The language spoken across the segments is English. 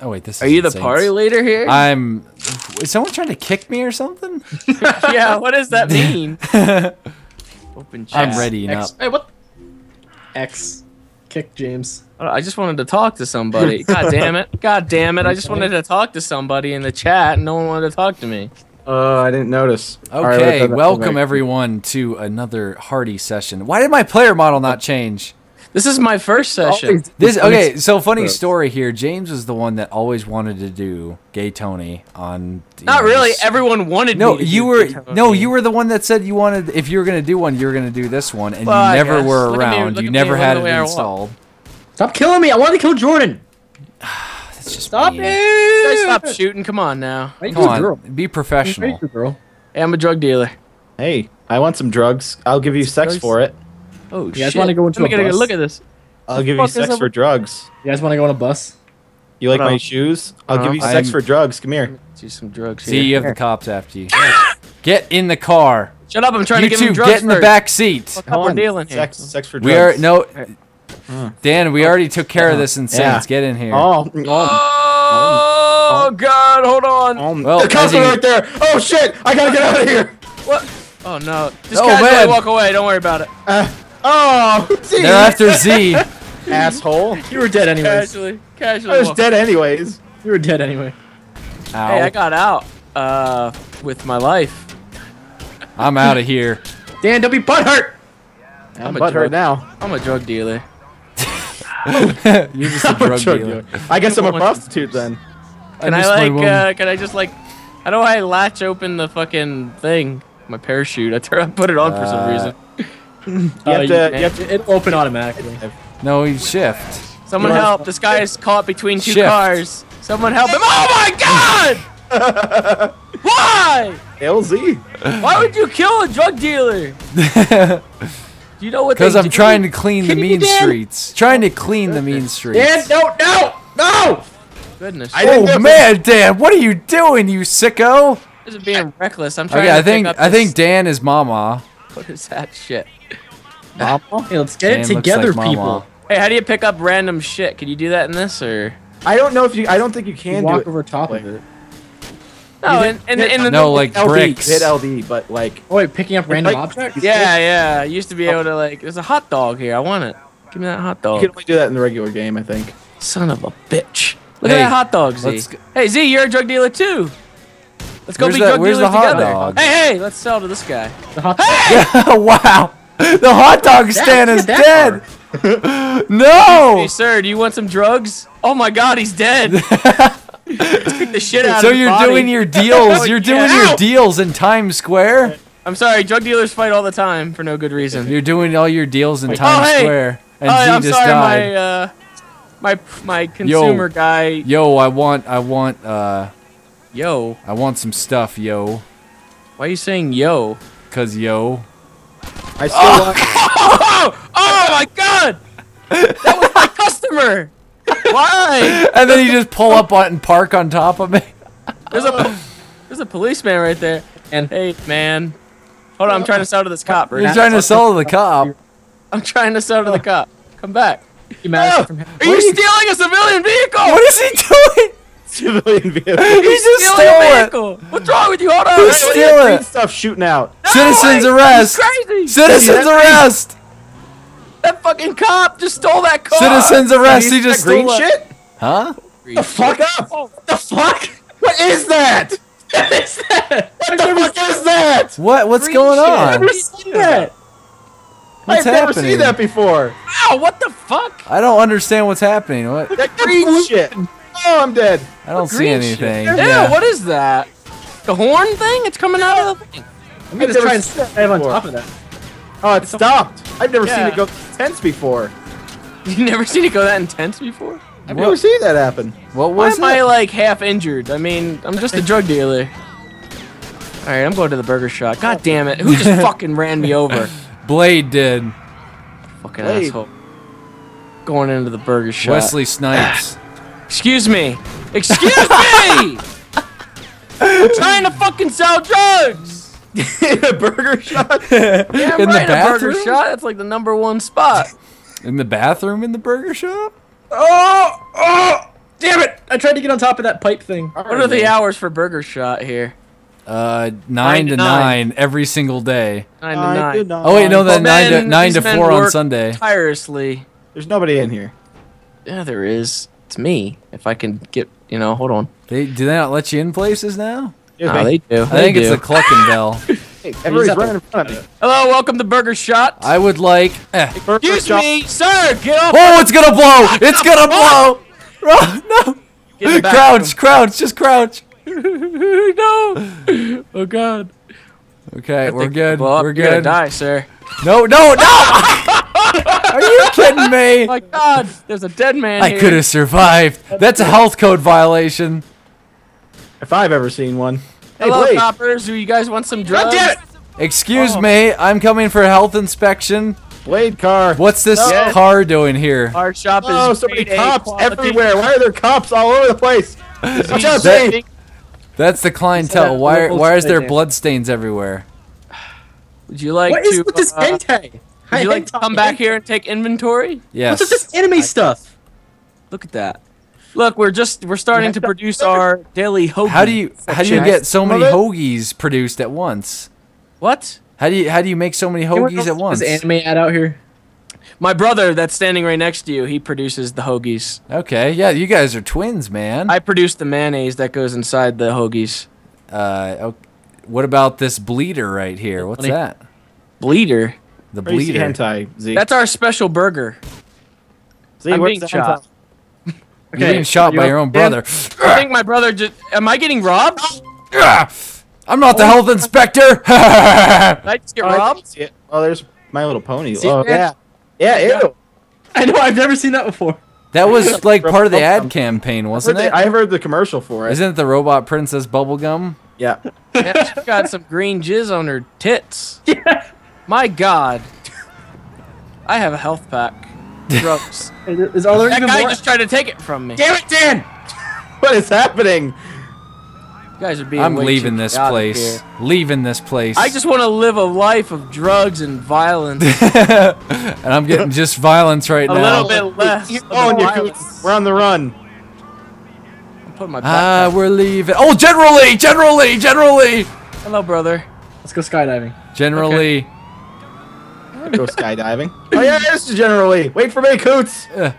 Oh wait, this Are you the party leader here? I'm. Is someone trying to kick me or something? yeah, what does that mean? Open chat. I'm ready now. Hey, what? X. Kick James. I just wanted to talk to somebody. God damn it. God damn it. I just wanted to talk to somebody in the chat and no one wanted to talk to me. Uh, I didn't notice. Okay, let's- welcome everyone to another Hardy session. Why did my player model not change? This is my first session. This okay. So funny Gross. story here. James was the one that always wanted to do Gay Tony on. Not know, really. this- Everyone wanted No, me to you do were Gay Tony. no, you were the one that said you wanted. If you were gonna do one, you were gonna do this one, and Well, you never were Look at me- around. you at me never had it way I want. installed. Stop killing me! I wanted to kill Jordan. That's just Stop mean. You guys it! stop shooting. Come on now. Why Come on, girl? be professional. girl. Hey, I'm a drug dealer. Hey, I want some drugs. I'll give you sex drugs? for it. Oh, You guys wanna go into Let me a get a good bus? look at this. I'll give you sex for drugs. You guys want to go on a bus? You like Hold my on. shoes? I'll give you uh-huh. sex I'm- for drugs. Come here. Do some drugs See, here. you have the cops after you. Get in the car. Shut up! I'm trying You to give two him drugs get in the first. back seat. Fuck up, we're dealing here. Sex, sex for drugs. We are no. Hmm. Dan, we already took care of uh-huh. this in Yeah. Saints. Get in here. Oh, Oh, mm. oh. oh God! Hold on. Oh, oh, Well, the cops as you- are right there. Oh shit! I gotta get out of here. What? Oh no! Just Oh, casually man. walk away. Don't worry about it. Uh, oh, see, They're after Z. asshole. You were dead anyways. Casually, casually. I was dead anyways. You were dead anyway. Hey, I got out. Uh, with my life. I'm out of here. Dan, don't be butthurt. I'm, I'm a butthurt drug- now. I'm a drug dealer. You're just a I'm a drug drug dealer. dealer. I guess I'm a prostitute then. Can I, miss my like? Uh, can I just like? How do I latch open the fucking thing? My parachute. I turn. I put it on for some Uh, reason. You Uh, have to. You have to It open automatically. No, you shift. Someone you are- help! This guy is caught between two Shift. cars. Someone help him! Oh my God! Why? LZ. Why would you kill a drug dealer? Do you know what? Because I'm do? trying to clean the Can you mean Dan? streets. Trying to clean the mean streets. Dan, no, no, no! Goodness. I didn't Oh do- man, Dan, what are you doing, you sicko? This is being reckless. I'm trying Okay, to I think pick up I think this- Dan is Mama. What is that shit? Hey, let's get Dan it together, like people. Hey, how do you pick up random shit? Can you do that in this or? I don't know if you. I don't think you You can do walk it. over top Like- of it. No, You in, in, the- in the No, like LD, bricks. Hit LD, but like. Oh wait, picking up random like- objects? Yeah, yeah. I used to be oh. able to like. There's a hot dog here. I want it. Give me that hot dog. You dog. can only do that in the regular game, I think. Son of a bitch. Look Hey, at that hot dog, Z. Hey, Z, you're a drug dealer too. Let's go Where's be the- drug where's dealers the hot together. dog? Hey, hey, let's sell to this guy. The hot dog. wow, the hot dog stand is that dead. Hey, no. sir, do you want some drugs? Oh my God, he's dead. Let's the shit out So of his you're body. doing your deals. You're doing Yeah. your deals in Times Square. I'm sorry, drug dealers fight all the time for no good reason. You're doing all your deals in Times Oh, hey. Square. And oh, Z I'm sorry, died. my uh, my my consumer guy. Yo, I want, I want, uh, Yo, I want some stuff, yo. why are you saying yo? Cause yo. I still oh. want. Oh, oh my God! That was my customer. Why? And then you just pull up on and park on top of me. There's a there's a policeman right there. And Hey, man. Hold on, I'm trying to sell to this cop. Right You're trying to sell to the cop. I'm trying to sell to the cop. Come back. you managed from Are you stealing a civilian vehicle? What is he doing? Civilian vehicle. He just stealing stole a it. What's wrong with you? Hold on. Who's Hey, stealing stuff shooting out. no, Citizens wait, arrest. He's crazy. Citizens arrest! That fucking cop just stole that car. Citizens arrest! He just green stole it. shit? Huh? The fuck up! Oh, the fuck? What is that? What is that? What the fuck is that? What? What's Green going shit. on? What are you talking about? What's I've never seen that before. Ow, what the fuck? I don't understand what's happening. What? That green shit. Oh, I'm dead. I don't see green shit. anything. Ew, Yeah. what is that? The horn thing? It's coming out of the thing. I'm gonna I've try and seen that stand on top of that. Oh, it stopped. I've never seen it go tense before. You never seen it go that intense before? I've What? never seen that happen. What Why was am I like half injured? I mean, I'm just a drug dealer. All right, I'm going to the burger shop. God damn it! Who just fucking ran me over? Blade did. Fucking Blade. asshole. Going into the burger shop. Wesley Snipes. Excuse me. Excuse me. I'm trying to fucking sell drugs. in a burger shop. Yeah, I'm In the right, a burger bathroom? shop. That's like the number one spot. In the bathroom in the burger shop? Oh! Oh! Damn it! I tried to get on top of that pipe thing. What are the hours for Burger Shot here? Uh, nine to to nine. nine every single day. Nine to nine. did not- Oh wait, no, then Well, nine to nine to four on Sunday. Tirelessly. There's nobody in here. Yeah, there is. It's me. If I can get, you know, hold on. They do they not let you in places now? Here's me. they do. I think they it's do. the clucking bell. Hey, everybody's running in front of me. Hello, welcome to Burger Shot. I would like. Eh. Excuse shop- me, sir. Get off. Oh, it's gonna blow! It's gonna blow! Oh, no! Get in the back Crouch, crouch, just crouch. no. Oh God. Okay, we're good. Well, we're you're gonna good. die, sir. No, no, no! Are you kidding me? Oh my God, there's a dead man I could have survived. That's a health code violation. If I've ever seen one. Hey, Hello, Blade. coppers. Do you guys want some drugs? damn it! Excuse Oh. me, I'm coming for a health inspection. Blade car. What's this No. car doing here? Our shop is Oh, so many cops quality. everywhere. Why are there cops all over the place? Watch out, That- Blade. That's the clientele. Why, local why is there thing. bloodstains everywhere? Would you like What is to? with this uh, hentai? Would you like to come back here and take inventory? Yes. What's with this anime stuff? Look at that. Look, we're just we're starting to produce our daily hoagie. How do you how do you get so many Love hoagies produced at once? what? How do you how do you make so many hoagies at once? This anime ad out here. My brother that's standing right next to you, he produces the hoagies. Okay, yeah, you guys are twins, man. I produce the mayonnaise that goes inside the hoagies. uh, ok- what about this bleeder right here? What's that? Bleeder. The Where do you see bleeder. hentai, Z. That's our special burger. Z, I'm being shot. hentai? You're being shot by your own brother. I think my brother just. Am I getting robbed? I'm not the health inspector. I just get Oh, robbed? see it. Oh, there's My Little Pony. See oh, yeah. Yeah, ew. I know. I've never seen that before. that was like part of the ad campaign, wasn't the- it? I heard the commercial for it. Isn't it the robot princess bubblegum? yeah. Yeah, she's got some green jizz on her tits. Yeah. My God. I have a health pack. Drugs. Is are there that even guy more? just tried to take it from me. Damn it, Dan! What is happening? You guys are being I'm leaving this place. here. Leaving this place. I just want to live a life of drugs and violence. and I'm getting just violence right a now. A little bit less. Keep going, you violence. We're on the run. I'm putting my Ah, backpack. we're leaving. Oh, generally, generally, generally, Hello, brother. Let's go skydiving. generally. Go skydiving. oh, yeah, this is generally. Wait for me, Coots. Where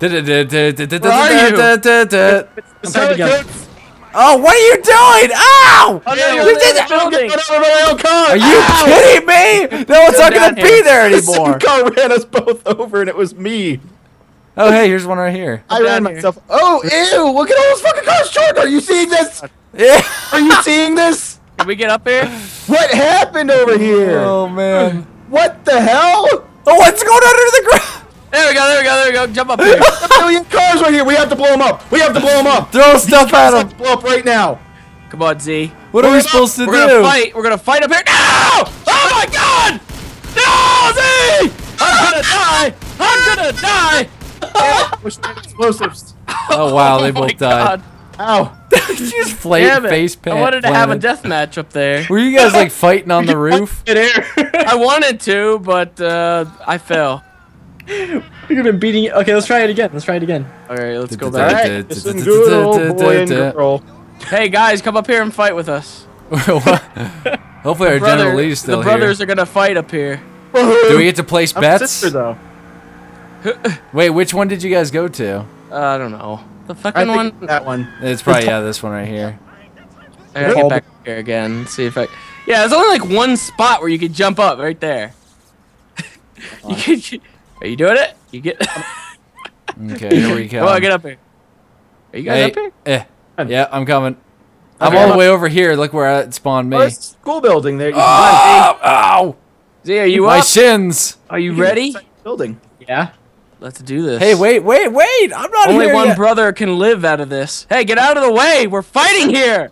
are you? I'm tied together. Coots. Oh, what are you doing? Ow! Oh, no, you're we did the building. get run over my own car. Are you Ow! kidding me? No, one's not gonna be here. there The same anymore. car ran us both over, and it was me. Oh, hey, here's one right here. I ran here. myself. Oh, ew! Look at all those fucking cars, Jordan. Are you seeing this? Yeah. Are you seeing this? Can we get up here? What happened over here? Oh man. What the hell? Oh, what's going on under the ground? There we go, there we go, there we go. Jump up here. A million cars right here. We have to blow them up. We have to blow them up. Throw stuff at Cars have him. to blow up right now. Come on, Z. What are we supposed to We're gonna do? fight. We're gonna fight up here. No! Oh my God! No, Z! I'm gonna die. I'm gonna die. Push the explosives. Oh wow, they Oh my both died. God. Ow. you just flame Damn it. face paint. I wanted to have a planted. death match up there. Were you guys like fighting on the roof? I wanted to, but uh, I fell. We've been beating it. Okay, let's try it again. Let's try it again. All right, let's go back. right. Listen, good old boy and girl. Hey guys, come up here and fight with us. Hopefully our Brother- General Lee's still here. the here. brothers are gonna fight up here. Do we get to place I'm bets? sister though. Wait, which one did you guys go to? Uh, I don't know. The fucking think one. that one. It's probably yeah, this one right here. I gotta get back up here again. See if I. Yeah, there's only like one spot where you could jump up right there. you could. Are you doing it? You get. Okay, here we go. Come on, get up here. Are you guys Hey, up here? eh. Yeah, I'm coming. I'm Okay. all the way over here. Look where it spawned me. Oh, school building there. You can Oh, ow! Z, are you My up? shins. Are you ready? Building. Yeah. Let's do this. Hey, wait, wait, wait! I'm not Only here one yet. brother can live out of this. Hey, get out of the way! We're fighting here!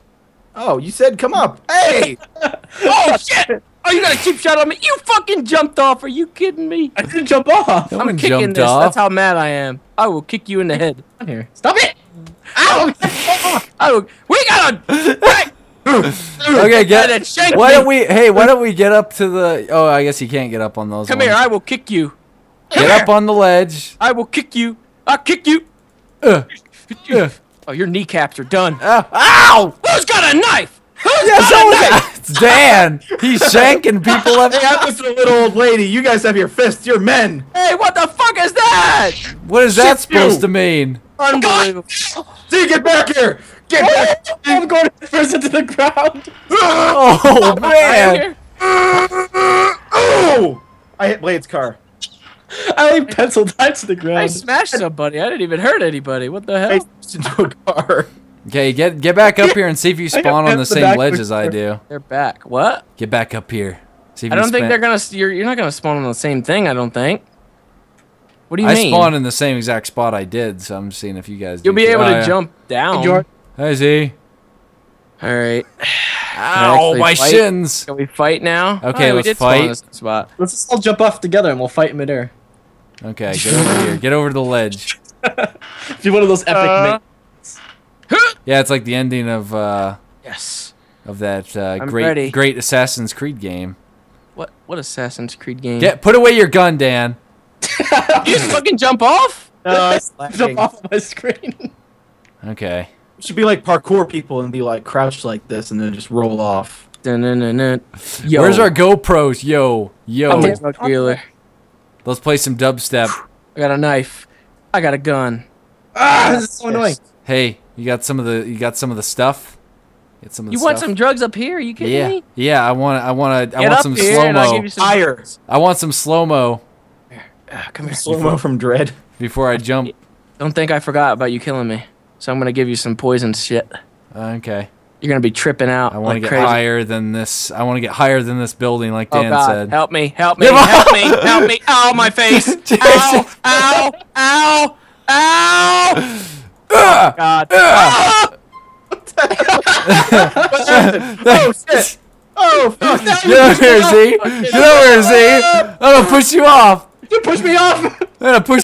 Oh, you said come up. Hey! Oh shit! Oh, you got a cheap shot on me! You fucking jumped off! Are you kidding me? I didn't jump off. No I'm kicking this. off. That's how mad I am. I will kick you in the head. On here. Stop it. Ow! I will. We gotta. Hey! Okay, Yeah, get. then shank Why me. don't we? Hey, why don't we get up to the? Oh, I guess you can't get up on those. Come ones. here! I will kick you. Get up on the ledge. I will kick you. I'll kick you. Uh, uh, Oh, your kneecaps are done. uh, ow! Who's got a knife? Who's Yeah, got so a knife? It's Dan. He's shanking people up. Hey, I'm just a little old lady. You guys have your fists. You're men. Hey, what the fuck is that? What is that Shit, you. supposed to mean? Unbelievable. See, get back here. Get back. I'm going to first into the ground. Oh man! here. Oh! I hit Blade's car. I like pencil died to the ground. I smashed somebody. I didn't even hurt anybody. What the hell? I smashed into a car. Okay, get get back up here and see if you spawn on the past the same ledge as I do. They're back. What? Get back up here. See if I you don't think they're gonna. You're, you're not gonna spawn on the same thing. I don't think. What do you I mean? spawned in the same exact spot I did, so I'm seeing if you guys. You'll do be too. able Oh, to yeah. jump down. Jordan. Hey Z. All right. Ow, my fight? shins. Can we fight now? Okay, Oh, we let's did spawn in fight. the same Spot. Let's just all jump off together and we'll fight in midair. Okay, get over here. Get over to the ledge. Do one of those epic. Uh, Yeah, it's like the ending of uh Yes. of that uh, great ready. great Assassin's Creed game. What? What Assassin's Creed game? Get put away your gun, Dan. You just fucking jump off. No, jump off my screen. Okay. We should be like parkour people and be like crouched like this and then just roll off. Dun-dun-dun-dun. Yo. Where's our GoPros? Yo, yo. I'm a drug dealer. Let's play some dubstep. I got a knife. I got a gun. Ah, this is so annoying. Hey, you got some of the you got some of the stuff. Get some of the You want stuff? some drugs up here? Are you kidding Yeah, me? yeah. I want I want to I want some here slow I'll mo. Fire. I want some slow mo come here. Slow mo from Dredd. before I jump. Don't think I forgot about you killing me. So I'm gonna give you some poison shit. Okay. You're gonna be tripping out. I want to like get crazy. higher than this. I want to get higher than this building, like Oh Dan God! said. Help me! Help me! Help me! Help me! Ow! My face! Ow! Ow! Ow! Ow! Ah! God! Ah! oh shit! Oh fuck! Get over here, Z. Get over here, Z. I'm gonna push you off. You push me off. I'm gonna push